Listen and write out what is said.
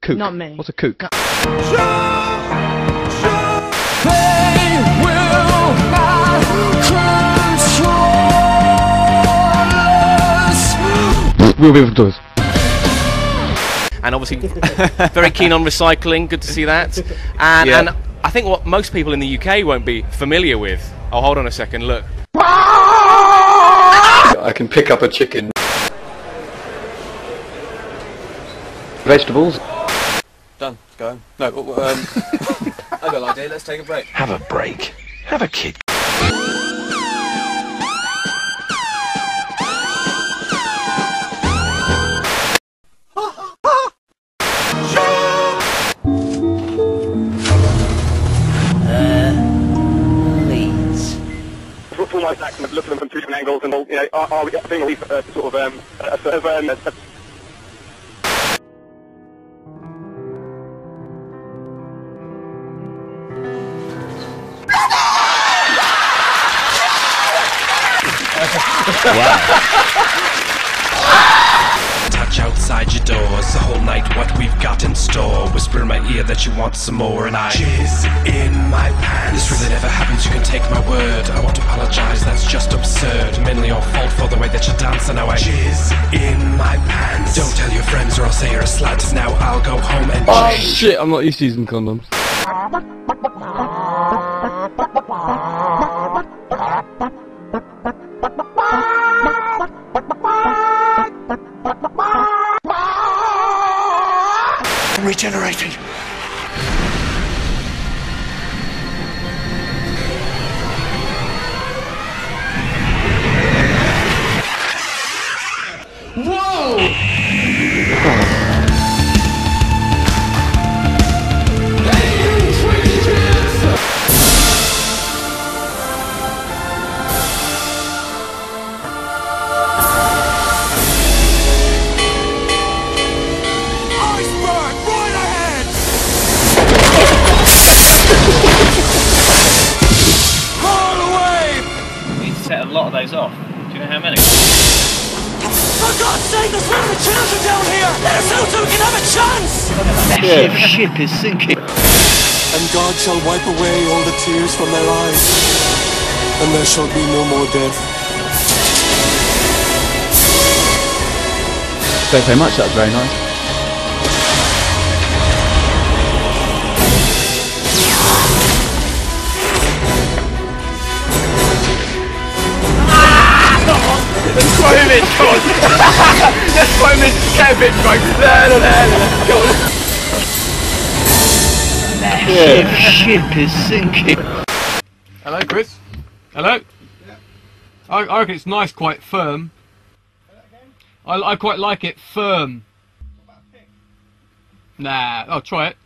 kook? Not me. What's a kook? We'll be victorious. and obviously very keen on recycling. Good to see that. And, Yeah. and I think what most people in the UK won't be familiar with. Oh, hold on a second. Look. I can pick up a chicken. Vegetables. Done. Go home. No, um, I got an idea. Let's take a break. Have a break. Have a kid. full life action of looking at them from two different angles and, you know, are, are we being a uh, sort of, um, a sort of, um, a, a Touch outside your doors the whole night what we've got in store. Whisper in my ear that you want some more, and I jizz in my pants. This really never happens, you can take my word. I won't apologize, that's just absurd. Mainly your fault for the way that you dance, and now I jizz in my pants. Don't tell your friends or I'll say you're a slut. Now I'll go home and Oh change. shit, I'm not used to using condoms. I'm a lot of those off. Do you know how many? For God's sake, there's lots of children down here! Let us out so we can have a chance! Ship, ship is sinking. And God shall wipe away all the tears from their eyes, and there shall be no more death. Thanks very much, that was very nice. Throw him in. Let's throw him in. Get a bit drunk. La, la, la, la. Come. Ship, is sinking. Hello, Chris. Hello. I, I reckon it's nice, quite firm. I, I quite like it firm. Nah, I'll try it.